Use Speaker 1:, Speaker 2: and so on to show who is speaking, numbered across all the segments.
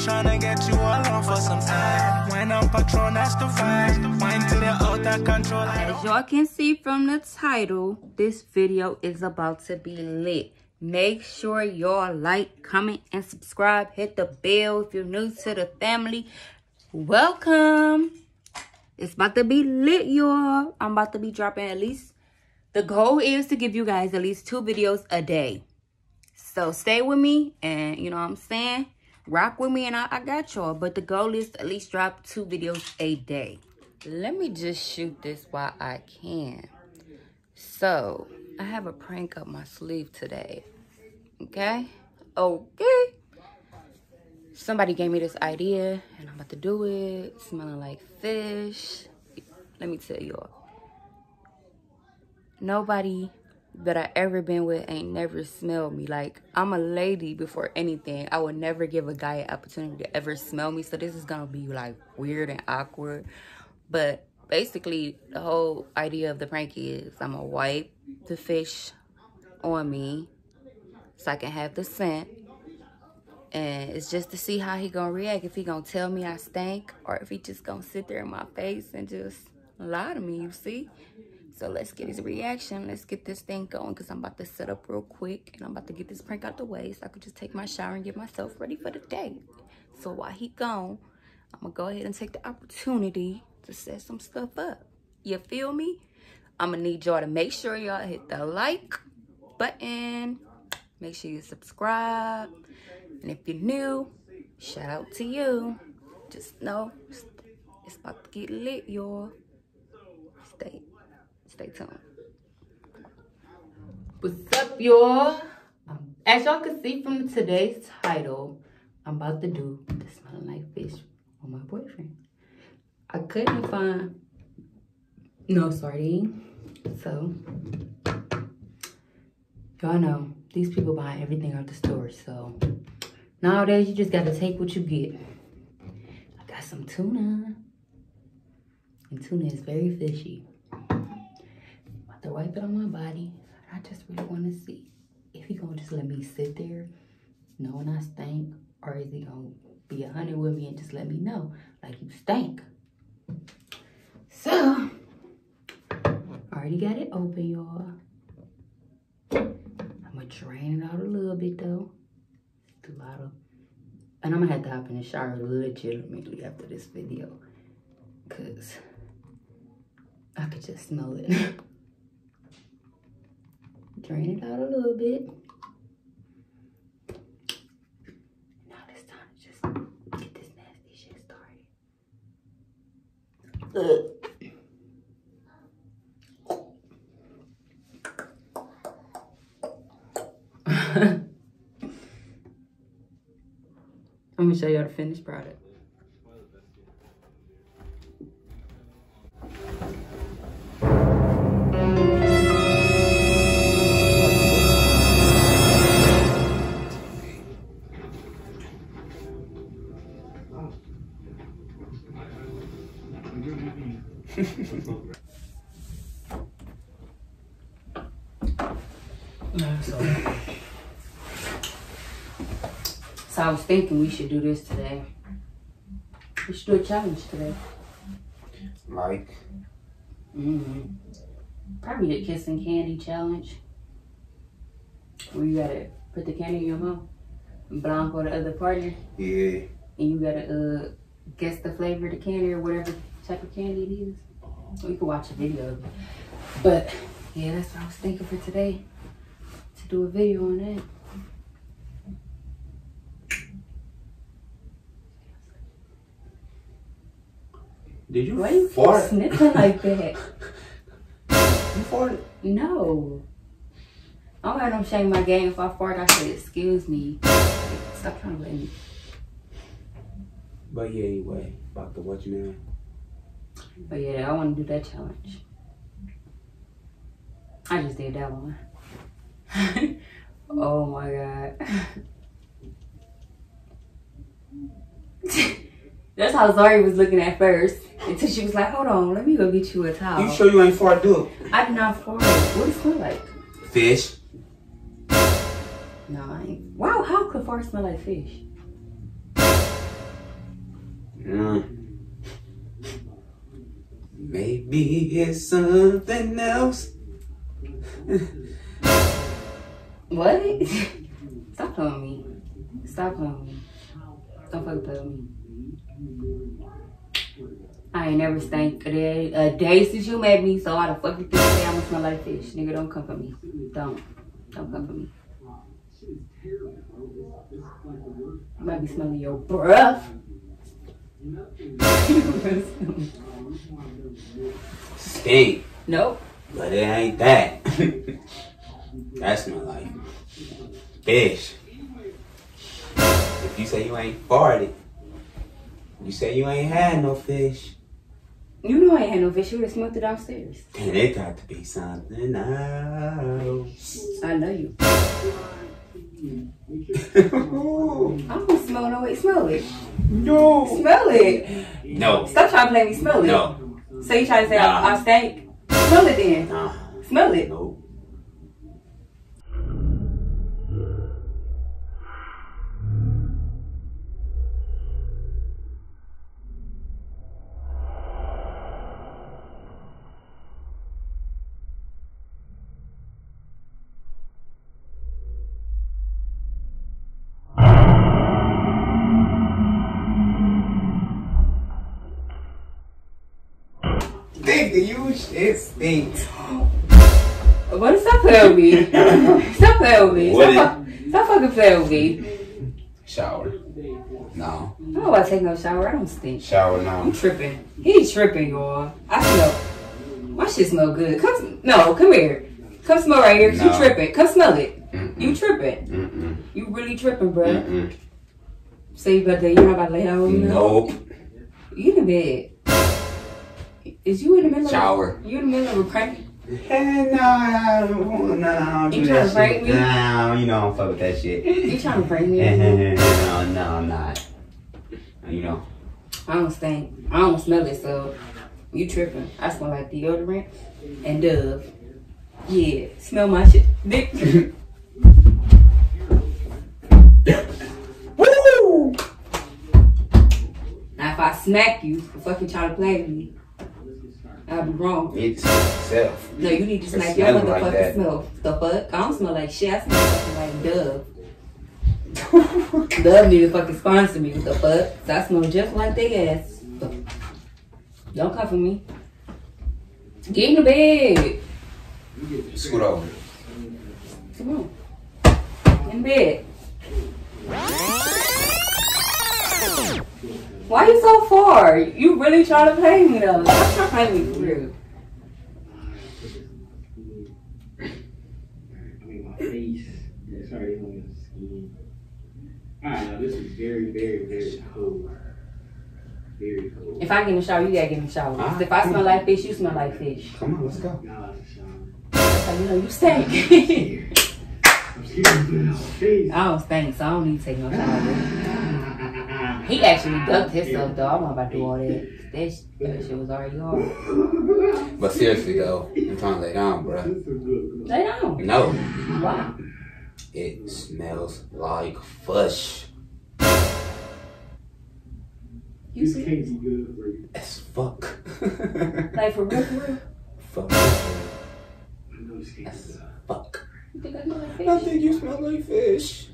Speaker 1: tryna get you alone for some time. When I'm Patron, that's the vibe. Wine you're out control.
Speaker 2: As y'all can see from the title, this video is about to be lit. Make sure y'all like, comment, and subscribe. Hit the bell if you're new to the family. Welcome. It's about to be lit, y'all. I'm about to be dropping at least... The goal is to give you guys at least two videos a day. So stay with me and, you know what I'm saying? Rock with me and I, I got y'all. But the goal is at least drop two videos a day. Let me just shoot this while I can. So, I have a prank up my sleeve today. Okay? Okay. Somebody gave me this idea and I'm about to do it. Smelling like fish. Let me tell y'all. Nobody that I ever been with ain't never smelled me. Like, I'm a lady before anything. I would never give a guy an opportunity to ever smell me. So this is gonna be like weird and awkward. But basically, the whole idea of the prank is I'm gonna wipe the fish on me so I can have the scent. And it's just to see how he gonna react. If he gonna tell me I stink or if he just gonna sit there in my face and just lie to me, you see? So let's get his reaction. Let's get this thing going because I'm about to set up real quick and I'm about to get this prank out the way so I could just take my shower and get myself ready for the day. So while he gone, I'm gonna go ahead and take the opportunity to set some stuff up. You feel me? I'm gonna need y'all to make sure y'all hit the like button. Make sure you subscribe. And if you're new, shout out to you. Just know it's about to get lit, y'all. Stay, stay tuned. What's up, y'all? Um, as y'all can see from today's title, I'm about to do the smelling like fish with my boyfriend. I couldn't find no sardine, so y'all know these people buy everything out the store, so nowadays you just gotta take what you get. I got some tuna, and tuna is very fishy. To wipe it on my body. I just really want to see if he gonna just let me sit there knowing I stink, or is he gonna be a hundred with me and just let me know like you stink. So, already got it open, y'all. I'm gonna drain it out a little bit though. A lot of, and I'm gonna have to hop in the shower legitimately after this video, cause I could just smell it. drain it out a little bit. Now it's time to just get this nasty shit started. Ugh. I'm show y'all the finished product. Thinking we should do this today. We should do a challenge today.
Speaker 3: Like,
Speaker 2: Mm -hmm. Probably the kissing candy challenge. Where you gotta put the candy in your mouth and blanco the other partner.
Speaker 3: yeah.
Speaker 2: And you gotta uh, guess the flavor of the candy or whatever type of candy it is. Or you can watch a video of it. But yeah, that's what I was thinking for today. To do a video on that.
Speaker 3: Did you
Speaker 2: Why you keep
Speaker 3: fart?
Speaker 2: sniffing like that?
Speaker 3: You farted?
Speaker 2: No. I'm gonna them shame my game. If I fart, I say, excuse me. Stop trying to let me.
Speaker 3: But yeah, anyway, about the what you name?
Speaker 2: But yeah, I want to do that challenge. I just did that one. oh my god. That's how Zari was looking at first. Until she was like, hold on, let me go get you a towel.
Speaker 3: You sure you ain't fart, do it?
Speaker 2: I'm not fart. What does it smell like?
Speaker 3: Fish.
Speaker 2: No, I ain't. Wow, how could fart smell like fish?
Speaker 3: Mm. Maybe it's something else.
Speaker 2: What? Stop with me. Stop with me. Don't fucking play with me. I ain't never stank a day, a day since you met me, so I the fuck you think today I'ma smell like fish. Nigga, don't come for me. Don't. Don't come for me. I might be smelling your breath.
Speaker 3: Stink,
Speaker 2: nope.
Speaker 3: but it ain't that. that smell like fish. If you say you ain't farted, you say you ain't had no fish,
Speaker 2: You know I ain't had no fish. You would have smelled it downstairs.
Speaker 3: then it got to be something else.
Speaker 2: I know you. I don't smell no way. Smell it.
Speaker 3: no.
Speaker 2: Smell it.
Speaker 3: No.
Speaker 2: Stop trying to play me. Smell it.
Speaker 3: No.
Speaker 2: So you trying to say
Speaker 3: Nah.
Speaker 2: I, I stank? Smell it then.
Speaker 3: Nah.
Speaker 2: Smell it.
Speaker 3: No. Think the huge it stinks.
Speaker 2: What? Stop playing with me. Stop playing with me.
Speaker 3: What
Speaker 2: Stop, fu- stop fucking playing with me.
Speaker 3: Shower. No.
Speaker 2: I don't want to take no shower. I don't stink.
Speaker 3: Shower
Speaker 2: now.
Speaker 3: I'm
Speaker 2: tripping. He tripping, y'all. I smell. My shit smell good. Come, no, come here. Come smell right here.
Speaker 3: No.
Speaker 2: You tripping. Come smell it.
Speaker 3: Mm-mm.
Speaker 2: You tripping.
Speaker 3: Mm-mm.
Speaker 2: You really tripping, bro. So you better, you not about to lay down with me?
Speaker 3: Nope.
Speaker 2: You in bed. Is you in the middle
Speaker 3: Shower.
Speaker 2: of shower? You in the middle of a prank?
Speaker 3: Hey, no, I don't, no, I don't
Speaker 2: You
Speaker 3: do
Speaker 2: tryna
Speaker 3: that
Speaker 2: prank
Speaker 3: shit.
Speaker 2: me?
Speaker 3: Nah, you know I don't fuck with that shit.
Speaker 2: You trying to prank me?
Speaker 3: no, no, I'm not. You know.
Speaker 2: I don't stink. I don't smell it, so you tripping. I smell like deodorant and Dove. Yeah, smell my shit. Dick.
Speaker 3: Woo!
Speaker 2: now if I smack you for fucking trying to play with me, I'll be wrong.
Speaker 3: It's self.
Speaker 2: No, you need to
Speaker 3: It's
Speaker 2: smack your
Speaker 3: smelling like that.
Speaker 2: smell. The fuck? I don't smell like shit. I smell fucking like Dove. Dove need to fucking sponsor me. What the fuck? 'Cause I smell just like they ass. Don't come for me. Get in the bed.
Speaker 3: Scoot over.
Speaker 2: Come on. In bed. Why you so far? You really trying to play me though? Stop trying to play me for real.
Speaker 4: I mean, my face. It's already on the skin. Alright, now this is very, very, very cold. Very cold.
Speaker 2: If I get in the shower, you gotta get in the shower. 'Cause if I smell like fish, you smell like fish.
Speaker 3: Come on, let's go.
Speaker 4: Now I have to shower.
Speaker 2: That's how you know you stink.
Speaker 4: I'm scared to put it on my face.
Speaker 2: I don't stink, so I don't need to take no shower. He actually ducked himself though. I'm not about to do all that. That, sh- that shit was already hard.
Speaker 3: But seriously though, I'm trying to lay down, bruh.
Speaker 4: Is.
Speaker 2: Lay down.
Speaker 3: No.
Speaker 2: Why?
Speaker 3: It smells like fish.
Speaker 2: You see?
Speaker 4: can't be good for you.
Speaker 3: As fuck.
Speaker 2: Like for real, for real?
Speaker 3: fuck.
Speaker 4: I know can't
Speaker 3: As fuck.
Speaker 2: You think I smell like
Speaker 3: I think you smell like fish.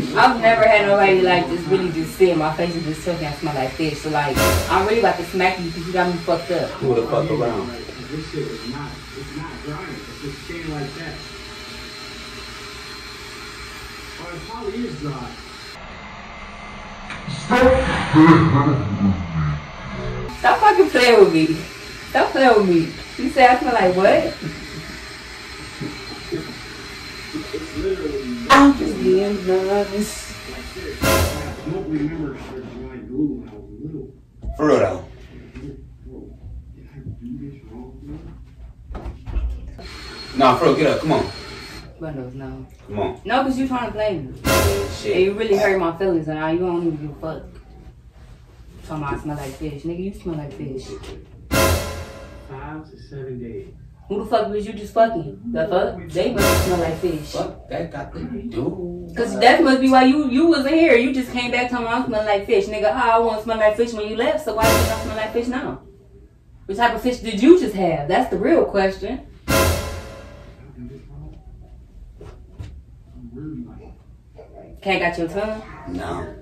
Speaker 4: Just like that.
Speaker 2: I've never had nobody like just really just sit in my face and just tell me I smell like fish. So like, I'm really about to smack you because you got me fucked up.
Speaker 3: Who the fuck around?
Speaker 4: Like, 'cause this shit is not, it's not drying. It's just staying like that. Or it probably is dry.
Speaker 2: Stop fucking playing with me. Stop playing with me. You say I smell like what?
Speaker 4: It's literally
Speaker 3: I'm just being nervous.
Speaker 4: like this. I don't remember how to dry glue when I was little.
Speaker 3: For real though.
Speaker 4: Bro, did I do this wrong?
Speaker 3: Nah, for real, get up. Come on.
Speaker 2: But no, no.
Speaker 3: Come on.
Speaker 2: No, because you're trying to play me. And you really hurt my feelings and now you don't even give a fuck. Talking about I smell like fish. Nigga, you smell like fish.
Speaker 4: Five to seven days.
Speaker 2: Who the fuck was you just fucking? The fuck? They must smell like fish.
Speaker 3: Fuck that got to do.
Speaker 2: Cause that must be why you you wasn't here. You just came back telling me I smell like fish, nigga. How I want to smell like fish when you left, so why do you not smell like fish now? What type of fish did you just have? That's the real question. Can't got your tongue?
Speaker 3: No.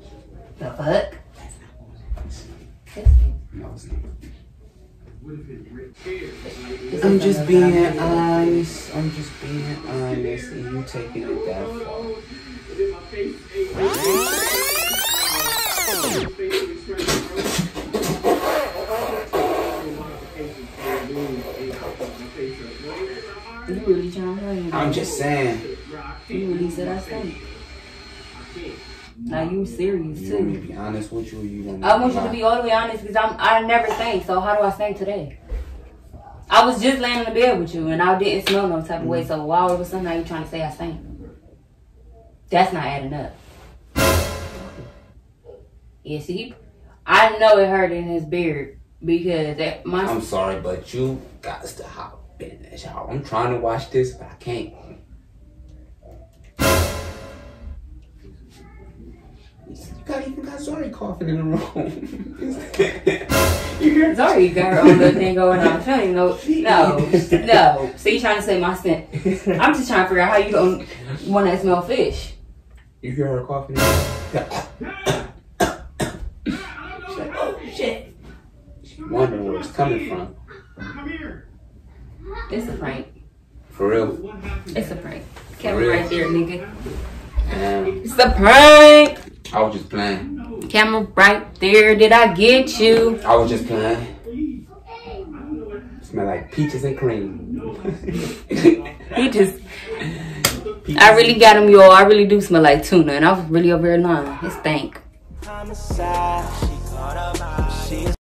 Speaker 2: The fuck?
Speaker 3: I'm just being honest. I'm just being honest, and you taking it that far.
Speaker 2: You really trying to hurt me?
Speaker 3: I'm just saying.
Speaker 2: You really said I stink. Now you serious
Speaker 3: You want me
Speaker 2: too.
Speaker 3: to be honest with you, you want
Speaker 2: I want you to be all the way honest because I'm I never stink. So how do I stink today? I was just laying in the bed with you and I didn't smell no type of way. Mm-hmm. So why all of a sudden now you trying to say I stink? That's not adding up. Yeah, see, I know it hurt in his beard because that my
Speaker 3: I'm sorry, but you got to hop in shower. I'm trying to watch this, but I can't. Got even got Zori coughing in the room. you hear
Speaker 2: Sorry, you got her own little thing going on. She don't even know. No, no. So you trying to say my scent? I'm just trying to figure out how you don't want to smell fish.
Speaker 3: You hear her coughing in the room? She's like, oh shit. She wondering where it's coming from.
Speaker 4: Come here.
Speaker 2: It's a prank.
Speaker 3: For real.
Speaker 2: It's a prank. Camera
Speaker 3: Really?
Speaker 2: right there, nigga.
Speaker 3: Um,
Speaker 2: It's a prank.
Speaker 3: I was just playing.
Speaker 2: Camera right there. Did I get you?
Speaker 3: I was just playing. Smell like peaches and cream.
Speaker 2: He just. I really got him, y'all. I really do smell like tuna, and I was really over here lying. It stank.
Speaker 1: Homicide, she